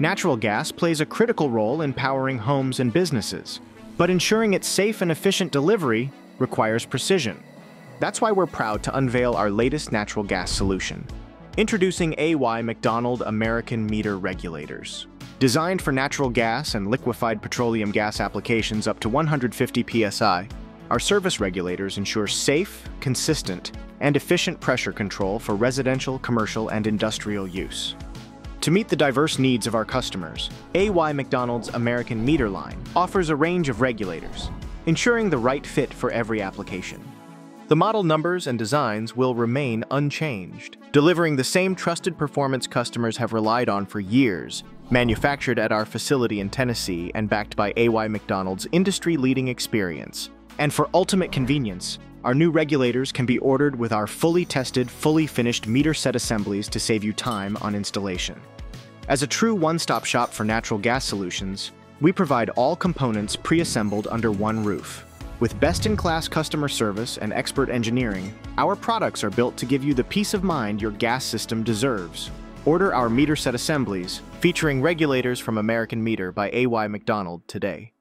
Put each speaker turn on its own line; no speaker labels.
Natural gas plays a critical role in powering homes and businesses, but ensuring its safe and efficient delivery requires precision. That's why we're proud to unveil our latest natural gas solution. Introducing AY McDonald American Meter Regulators. Designed for natural gas and liquefied petroleum gas applications up to 150 psi, our service regulators ensure safe, consistent, and efficient pressure control for residential, commercial, and industrial use. To meet the diverse needs of our customers, AY McDonald's American Meter Line offers a range of regulators, ensuring the right fit for every application. The model numbers and designs will remain unchanged, delivering the same trusted performance customers have relied on for years, manufactured at our facility in Tennessee and backed by AY McDonald's industry-leading experience. And for ultimate convenience, our new regulators can be ordered with our fully tested, fully finished meter set assemblies to save you time on installation. As a true one-stop shop for natural gas solutions, we provide all components pre-assembled under one roof. With best-in-class customer service and expert engineering, our products are built to give you the peace of mind your gas system deserves. Order our meter set assemblies, featuring regulators from American Meter by AY McDonald today.